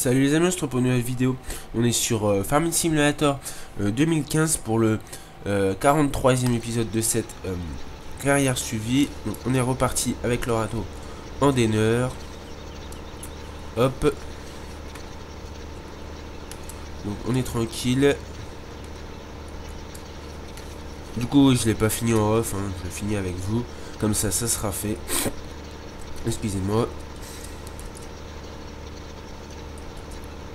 Salut les amis, on se retrouve pour une nouvelle vidéo. On est sur euh, Farming Simulator euh, 2015 pour le euh, 43e épisode de cette euh, carrière suivie. Donc on est reparti avec le râteau en déneur. Hop. Donc on est tranquille. Du coup, je l'ai pas fini en off, hein, je finis avec vous. Comme ça, ça sera fait. Excusez-moi.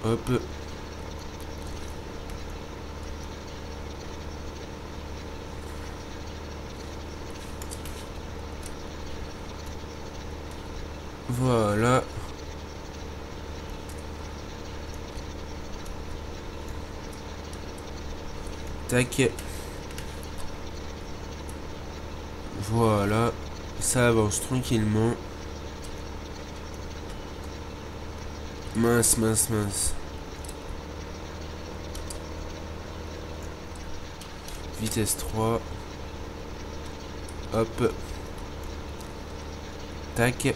Hop. Voilà. Tac. Voilà. Ça avance tranquillement. Mince, mince, mince. Vitesse 3. Hop. Tac.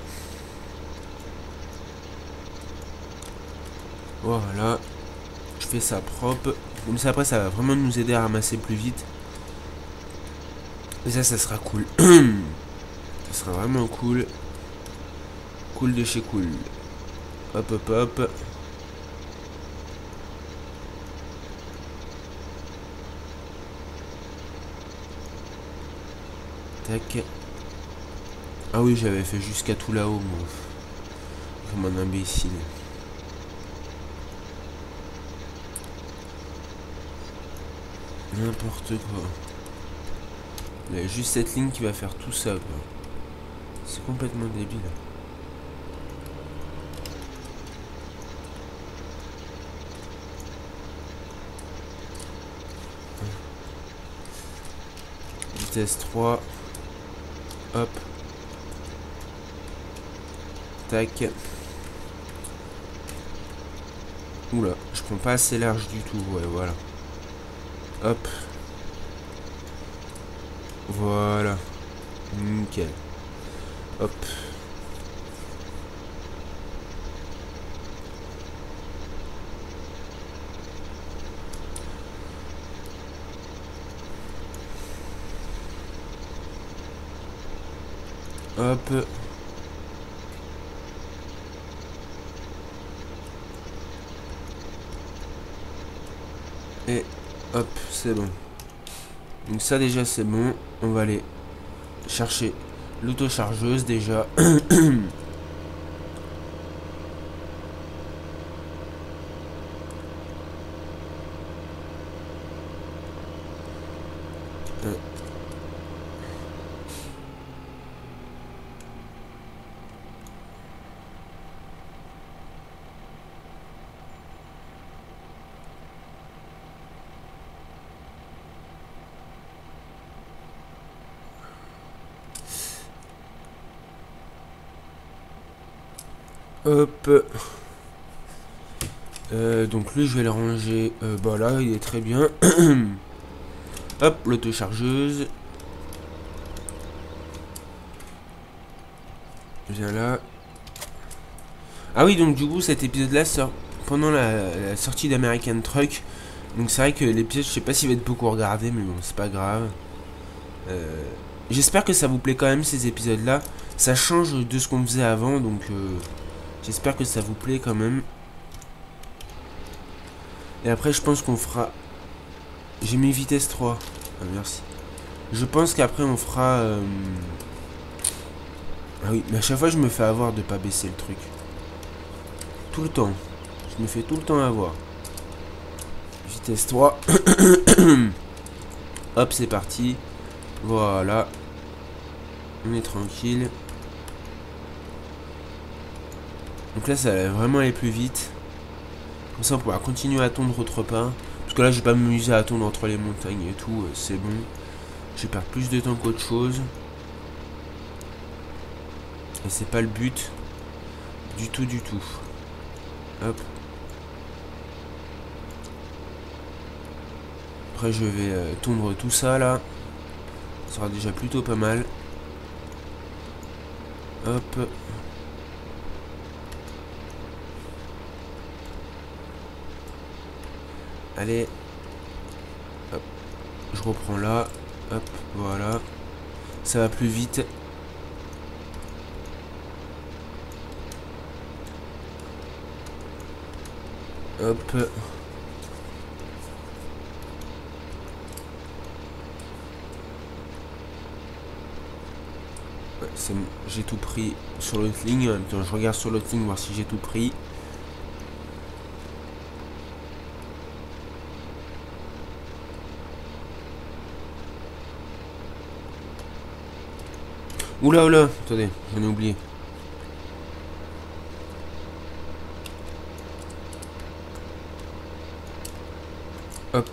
Voilà. Je fais ça propre. Comme ça après ça va vraiment nous aider à ramasser plus vite. Et ça, ça sera cool. ça sera vraiment cool. Cool de chez cool. Hop, hop, hop. Ah oui, j'avais fait jusqu'à tout là-haut, moi. Comme un imbécile. N'importe quoi. Il y a juste cette ligne qui va faire tout ça, quoi. C'est complètement débile. Vitesse 3. Hop. Tac. Oula, je prends pas assez large du tout, ouais, voilà. Hop. Voilà. Nickel. Hop. Hop. Et hop, c'est bon. Donc ça déjà c'est bon. On va aller chercher l'autochargeuse déjà. Hop. Euh, donc lui, je vais le ranger. Euh, bah là, il est très bien. Hop, l'autochargeuse. Viens là. Ah oui, donc du coup, cet épisode-là sort pendant la, sortie d'American Truck. Donc c'est vrai que l'épisode, je sais pas s'il va être beaucoup regardé, mais bon, c'est pas grave. Euh, J'espère que ça vous plaît quand même ces épisodes-là. Ça change de ce qu'on faisait avant, donc euh, j'espère que ça vous plaît quand même. Et après, je pense qu'on fera. J'ai mis vitesse 3. Ah, merci. Je pense qu'après, on fera. euh, Ah oui, mais à chaque fois, je me fais avoir de pas baisser le truc. Tout le temps. Je me fais tout le temps avoir. Vitesse 3. Hop, c'est parti. Voilà. On est tranquille. Donc là, ça va vraiment aller plus vite. Comme ça, on pourra continuer à tondre autre part. Parce que là, je vais pas m'amuser à tondre entre les montagnes et tout. euh, C'est bon. Je vais perdre plus de temps qu'autre chose. Et c'est pas le but. Du tout, du tout. Hop. Après, je vais euh, tondre tout ça là. Ça sera déjà plutôt pas mal. Hop. Allez. Hop. Je reprends là. Hop, voilà. Ça va plus vite. Hop. j'ai tout pris sur l'autre ligne. Je regarde sur l'autre ligne voir si j'ai tout pris. Oula, oula, attendez, j'en ai oublié. Hop.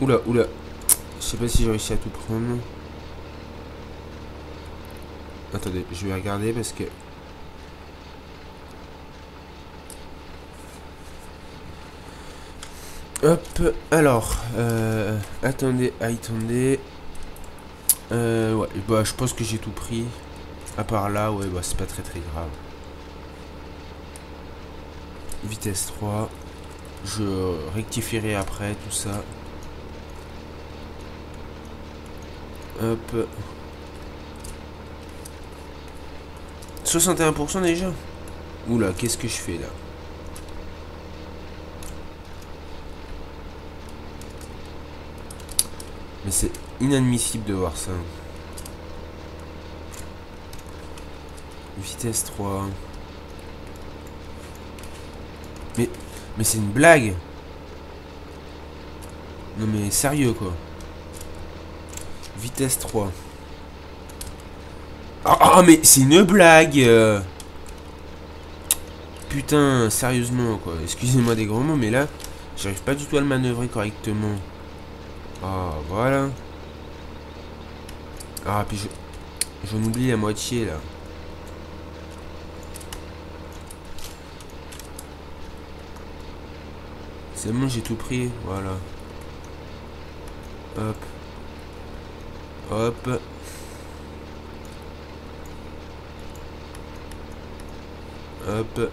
Oula, oula. Je sais pas si j'ai réussi à tout prendre. Attendez, je vais regarder parce que... Hop, alors, euh, attendez, attendez. Euh, bah, je pense que j'ai tout pris. À part là, ouais, bah, c'est pas très très grave. Vitesse 3. Je rectifierai après tout ça. Hop. 61% déjà? Oula, qu'est-ce que je fais là? Mais c'est inadmissible de voir ça. Vitesse 3. Mais, mais c'est une blague. Non mais sérieux quoi. Vitesse 3. Ah, mais c'est une blague euh. Putain, sérieusement quoi. Excusez-moi des gros mots, mais là, j'arrive pas du tout à le manœuvrer correctement. Ah, voilà. Ah, puis je... J'en oublie la moitié, là. C'est bon, j'ai tout pris. Voilà. Hop. Hop. Hop.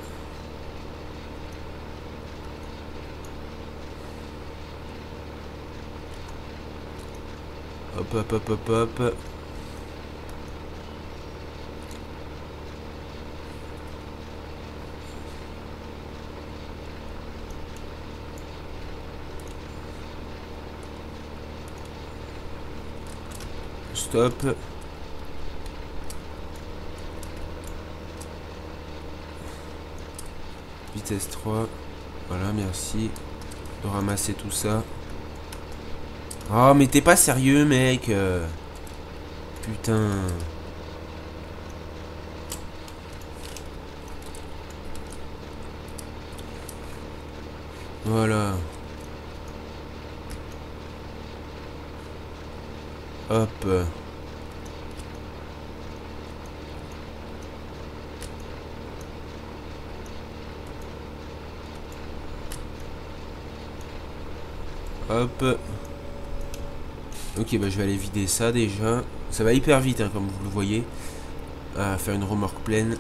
Hop, hop, hop, hop, hop. Stop. Vitesse 3. Voilà, merci de ramasser tout ça. Oh, mais t'es pas sérieux, mec. Euh. Putain. Voilà. Hop. Hop. Ok, bah je vais aller vider ça déjà. Ça va hyper vite, hein, comme vous le voyez. À faire une remorque pleine.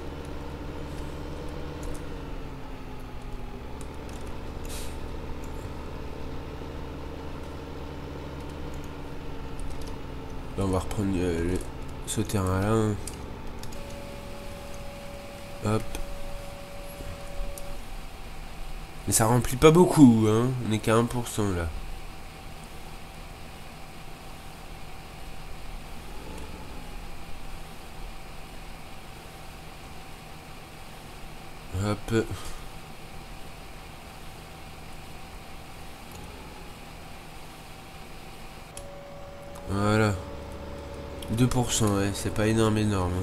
Là, on va reprendre euh, ce terrain-là. Hein. Hop. Mais ça remplit pas beaucoup, hein. On est qu'à 1% là. Voilà. 2%, ouais, c'est pas énorme, énorme.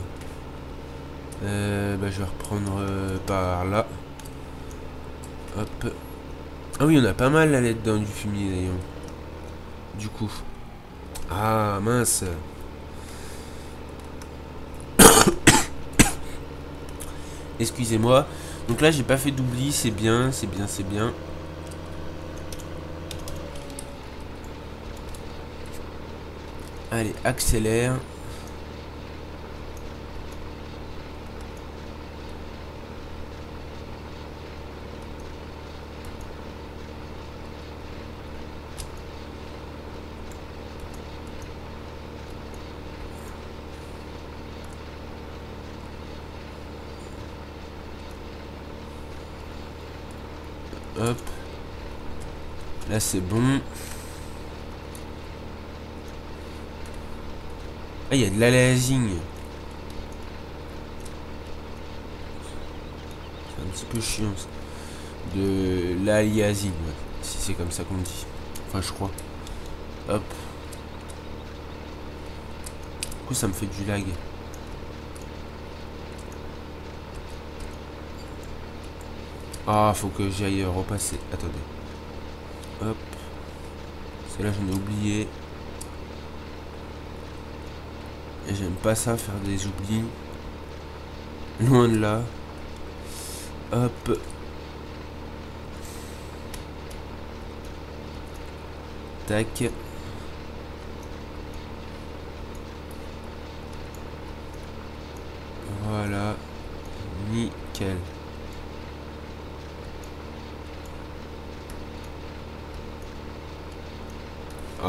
Euh, bah, je vais reprendre euh, par là. Hop. Ah oui, on a pas mal là dedans du fumier d'ailleurs. Du coup. Ah mince. Excusez-moi. Donc là, j'ai pas fait d'oubli, c'est bien, c'est bien, c'est bien. Allez, accélère. Hop. Là, c'est bon. Ah, il y a de l'aliasing. C'est un petit peu chiant. Ça. De l'aliasing. Si c'est comme ça qu'on dit. Enfin, je crois. Hop. Du coup, ça me fait du lag? Ah, faut que j'aille repasser. Attendez. Hop. C'est là j'en ai oublié. Et j'aime pas ça, faire des oublis. Loin de là. Hop. Tac. Voilà. Nickel.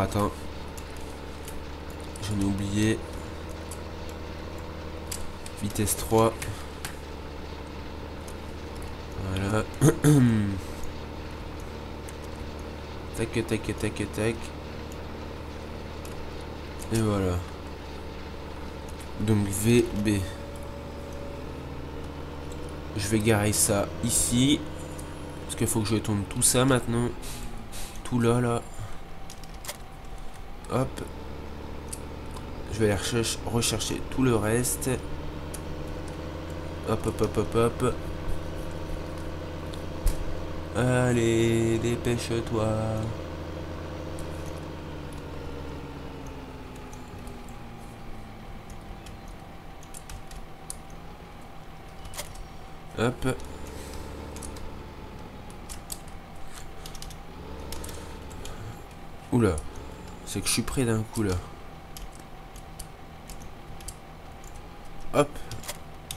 Attends. J'en ai oublié. Vitesse 3. Voilà. tac, tac, tac, tac. Et voilà. Donc VB. Je vais garer ça ici. Parce qu'il faut que je tourne tout ça maintenant. Tout là, là. Hop. Je vais aller rechercher, tout le reste. Hop, hop, hop, hop, hop. Allez, dépêche-toi. Hop. Oula. C'est que je suis près d'un coup là. Hop.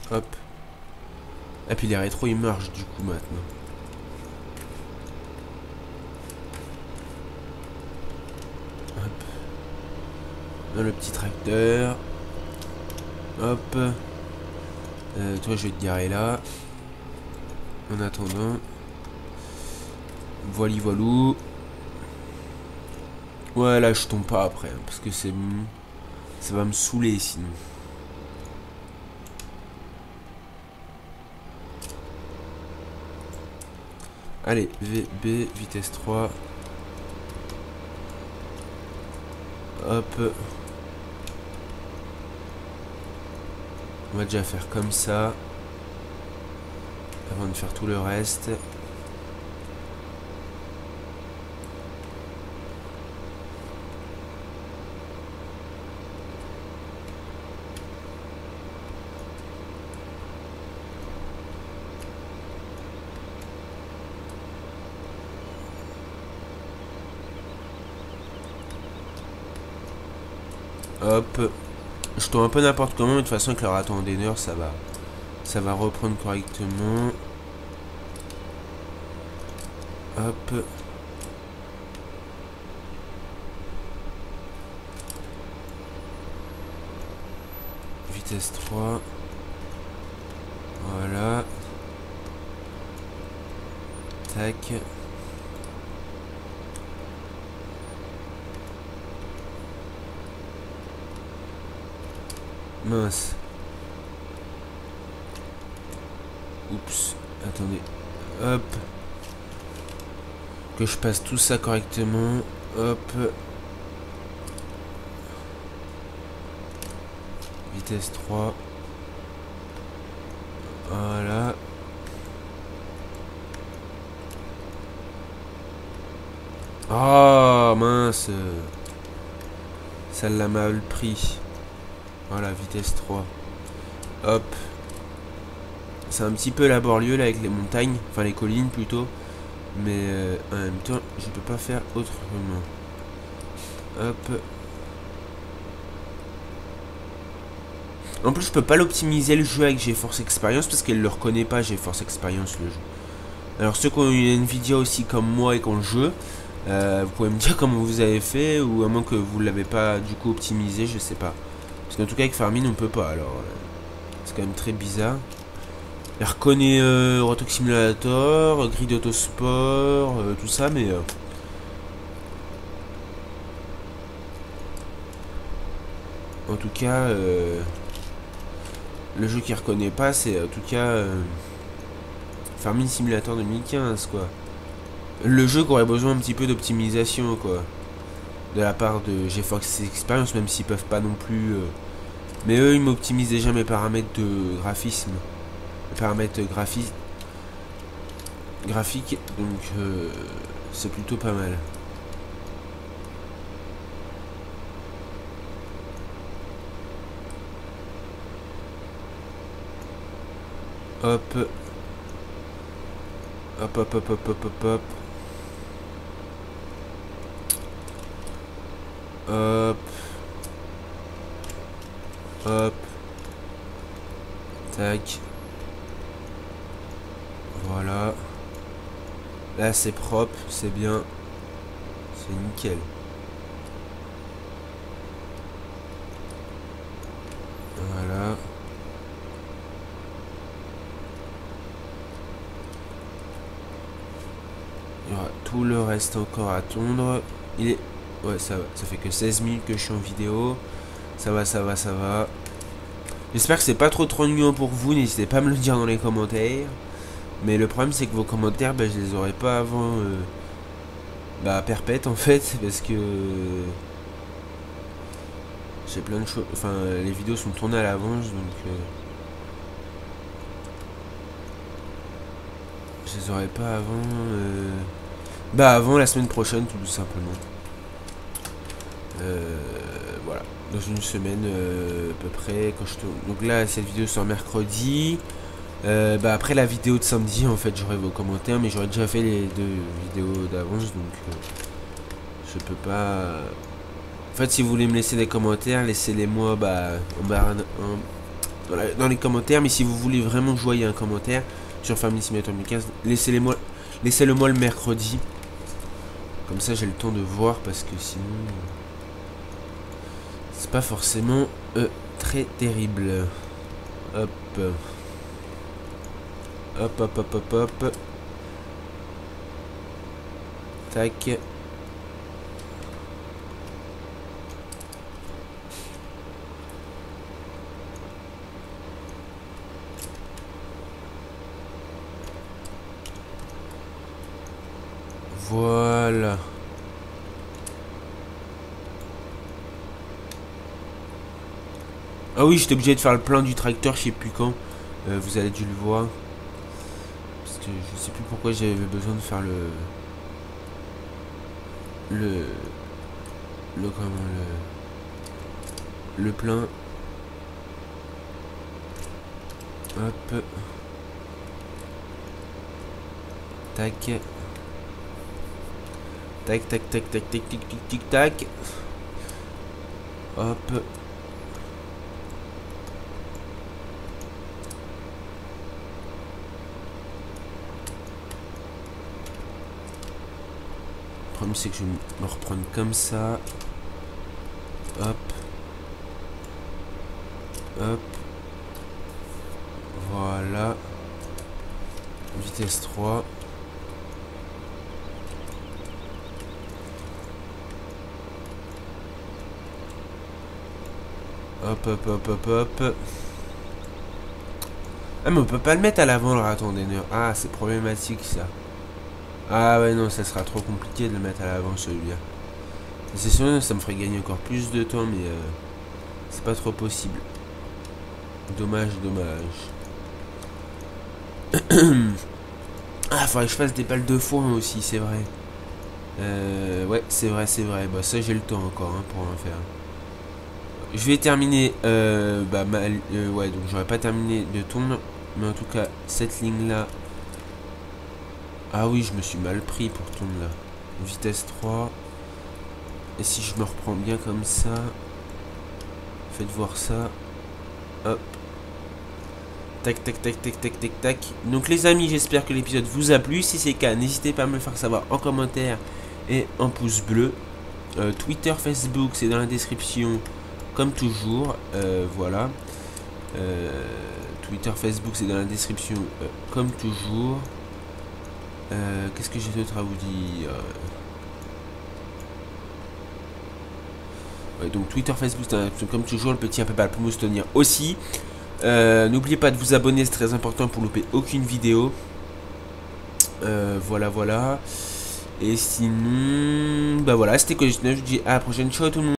Hop. Et puis les rétros ils marchent du coup maintenant. Hop. Dans le petit tracteur. Hop. Euh, toi je vais te garer là. En attendant. Voili voilou. Ouais, là, je tombe pas après. Parce que c'est... Ça va me saouler, sinon. Allez, VB, vitesse 3. Hop. On va déjà faire comme ça. Avant de faire tout le reste. Hop. Je tourne un peu n'importe comment, mais de toute façon avec le raton heure ça va. Ça va reprendre correctement. Hop. Vitesse 3. Voilà. Tac. Mince. Oups. Attendez. Hop. Que je passe tout ça correctement. Hop. Vitesse 3. Voilà. Oh mince. Ça l'a mal pris. Voilà, vitesse 3. Hop. C'est un petit peu laborieux là avec les montagnes, enfin les collines plutôt. Mais euh, en même temps, je peux pas faire autrement. Hop. En plus, je peux pas l'optimiser le jeu avec GeForce Experience parce qu'elle le reconnaît pas GeForce Experience le jeu. Alors ceux qui ont une Nvidia aussi comme moi et qui ont le jeu, euh, vous pouvez me dire comment vous avez fait ou à moins que vous l'avez pas du coup optimisé, je sais pas. Parce qu'en tout cas avec Farming on peut pas alors. Euh, c'est quand même très bizarre. Il reconnaît euh, Rotok Simulator, Grid Autosport, euh, tout ça, mais... euh, en tout cas, euh, le jeu qu'il reconnaît pas, c'est en tout cas euh, Farming Simulator 2015, quoi. Le jeu qui aurait besoin un petit peu d'optimisation, quoi. De la part de GeForce Experience, même s'ils peuvent pas non plus... euh, mais eux, ils m'optimisent déjà mes paramètres de graphisme. Paramètres graphiques. Graphiques, donc euh, c'est plutôt pas mal. Hop. Hop, hop, hop, hop, hop, hop, hop. Hop. Hop. Tac. Voilà. Là, c'est propre, c'est bien. C'est nickel. Voilà. Il y aura tout le reste encore à tondre. Il est... Ouais, ça. Ça fait que 16 minutes que je suis en vidéo. Ça va, ça va, ça va. J'espère que c'est pas trop trop ennuyant pour vous. N'hésitez pas à me le dire dans les commentaires. Mais le problème, c'est que vos commentaires, bah, je les aurai pas avant... euh, bah, perpète, en fait. Parce que... J'ai plein de choses... Enfin, les vidéos sont tournées à l'avance, donc... euh, Je les aurai pas avant... euh, Bah, avant la semaine prochaine, tout simplement. Euh, voilà. Dans une semaine, euh, à peu près, quand je. Donc là, cette vidéo sort mercredi. Euh, bah après la vidéo de samedi en fait j'aurai vos commentaires mais j'aurais déjà fait les deux vidéos d'avance donc je peux pas en fait si vous voulez me laisser des commentaires laissez-les moi bah en barre dans, les commentaires mais si vous voulez vraiment que je voie un commentaire sur Family Simulator 2015 laissez-les moi laissez-le moi le mercredi comme ça j'ai le temps de voir parce que sinon pas forcément euh, très terrible hop Hop, hop, hop, hop, hop. Tac. Voilà. Ah oui, j'étais obligé de faire le plein du tracteur, je sais plus quand. Euh, vous avez dû le voir. Parce que je sais plus pourquoi j'avais besoin de faire le. Le. Le comment le. Le plein. Hop. Tac. Tac, tac, tac, tac, tac, tic, tic, tic, tac. Hop. C'est que je vais me reprendre comme ça. Hop. Hop. Voilà. Vitesse 3. Hop, hop, hop, hop, hop. Ah, mais on peut pas le mettre à l'avant des nerfs. Ah, c'est problématique ça. Ah ouais, non, ça sera trop compliqué de le mettre à l'avant celui-là. C'est sûr, ça me ferait gagner encore plus de temps, mais euh, c'est pas trop possible. Dommage, dommage. ah, faudrait que je fasse des balles de foin aussi, c'est vrai. Euh, ouais, c'est vrai, c'est vrai. Bah, ça, j'ai le temps encore hein, pour en faire. Je vais terminer. Euh, bah, ma- ouais, donc j'aurais pas terminé de tourner. Mais en tout cas, cette ligne-là. Ah oui, je me suis mal pris pour tourner là. Vitesse 3. Et si je me reprends bien comme ça. Faites voir ça. Hop. Tac, tac, tac, tac, tac, tac, tac. Donc les amis, j'espère que l'épisode vous a plu. Si c'est le cas, n'hésitez pas à me le faire savoir en commentaire et en pouce bleu. Euh, Twitter, Facebook, c'est dans la description, comme toujours. Euh, voilà. Euh, Twitter, Facebook, c'est dans la description, comme toujours. Euh, qu'est-ce que j'ai d'autre à vous dire donc Twitter, Facebook, comme toujours, le petit peu pour tenir aussi. N'oubliez pas de vous abonner, c'est très important pour louper aucune vidéo. voilà, voilà. Et sinon, bah voilà, c'était que je dis à la prochaine. Ciao tout le monde.